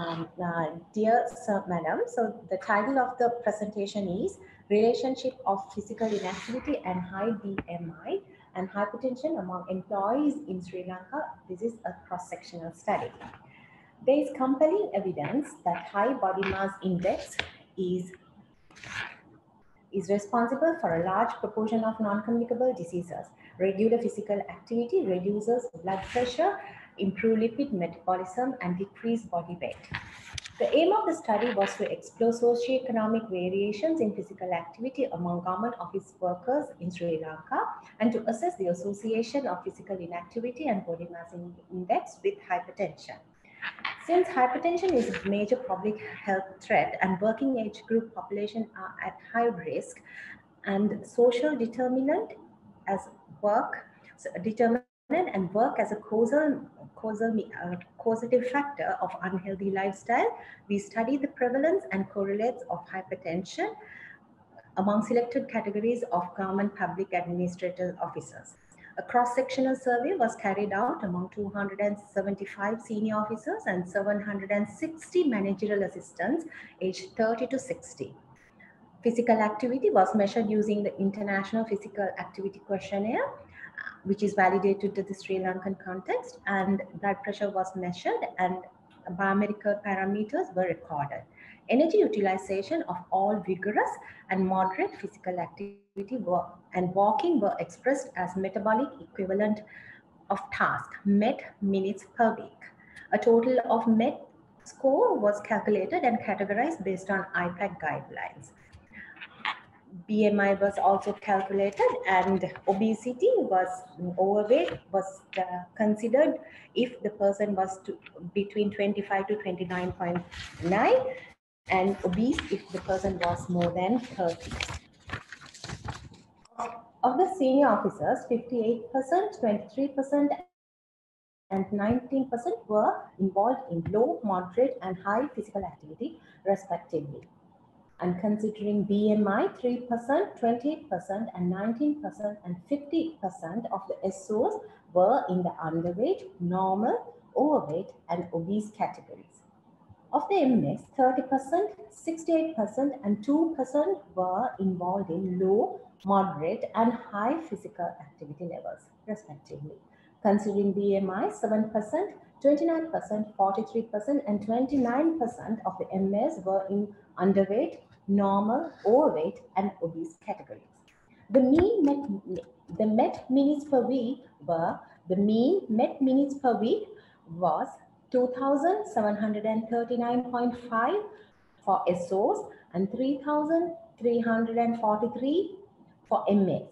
Um, uh, dear Sir, Madam, so the title of the presentation is Relationship of Physical Inactivity and High BMI and Hypertension Among Employees in Sri Lanka. This is a cross-sectional study. There is compelling evidence that high body mass index is, is responsible for a large proportion of non-communicable diseases. Regular physical activity reduces blood pressure, improve lipid metabolism, and decrease body weight. The aim of the study was to explore socioeconomic variations in physical activity among government office workers in Sri Lanka and to assess the association of physical inactivity and body mass index with hypertension. Since hypertension is a major public health threat and working age group population are at high risk and social determinant as work so determinant and work as a causal causal, uh, causative factor of unhealthy lifestyle, we study the prevalence and correlates of hypertension among selected categories of government public administrative officers. A cross-sectional survey was carried out among 275 senior officers and 760 managerial assistants aged 30 to 60. Physical activity was measured using the International Physical Activity Questionnaire which is validated to the Sri Lankan context and blood pressure was measured and biomedical parameters were recorded. Energy utilization of all vigorous and moderate physical activity were, and walking were expressed as metabolic equivalent of task, MET minutes per week. A total of MET score was calculated and categorized based on IPAQ guidelines. BMI was also calculated and obesity was overweight was uh, considered if the person was to, between 25 to 29.9 and obese if the person was more than 30. Of the senior officers, 58%, 23%, and 19% were involved in low, moderate, and high physical activity, respectively and considering BMI, 3%, 28%, and 19%, and 50% of the SOs were in the underweight, normal, overweight, and obese categories. Of the MS, 30%, 68%, and 2% were involved in low, moderate, and high physical activity levels, respectively. Considering BMI, 7%, 29%, 43%, and 29% of the MS were in underweight, normal, overweight, and obese categories. The mean met, the met minutes per week were, the mean met minutes per week was 2,739.5 for SOs and 3,343 for MAs.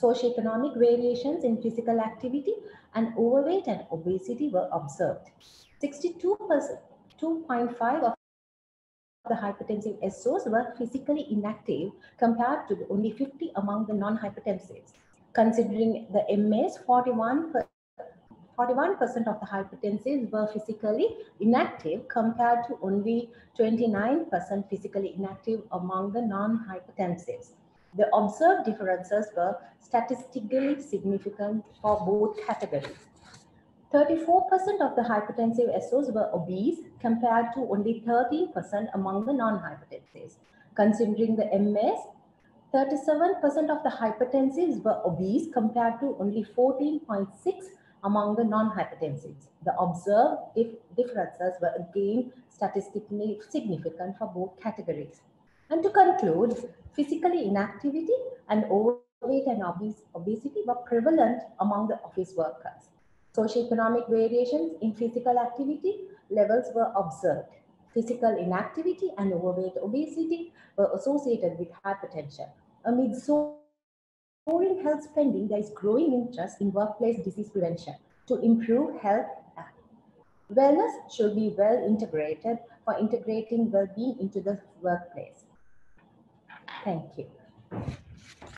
Socioeconomic variations in physical activity and overweight and obesity were observed. 62%, 2.5 of the hypertensive SOs were physically inactive compared to only 50 among the non-hypertensives. Considering the MAs, 41 41% of the hypertensives were physically inactive compared to only 29% physically inactive among the non-hypertensives. The observed differences were statistically significant for both categories. 34% of the hypertensive SOs were obese compared to only 13% among the non-hypertensives. Considering the MS, 37% of the hypertensives were obese compared to only 14.6 among the non-hypertensives. The observed dif differences were again statistically significant for both categories. And to conclude, physically inactivity and overweight and obesity were prevalent among the office workers. Socioeconomic variations in physical activity levels were observed. Physical inactivity and overweight obesity were associated with hypertension. Amid soaring health spending, there is growing interest in workplace disease prevention to improve health. Wellness should be well integrated for integrating well-being into the workplace. Thank you.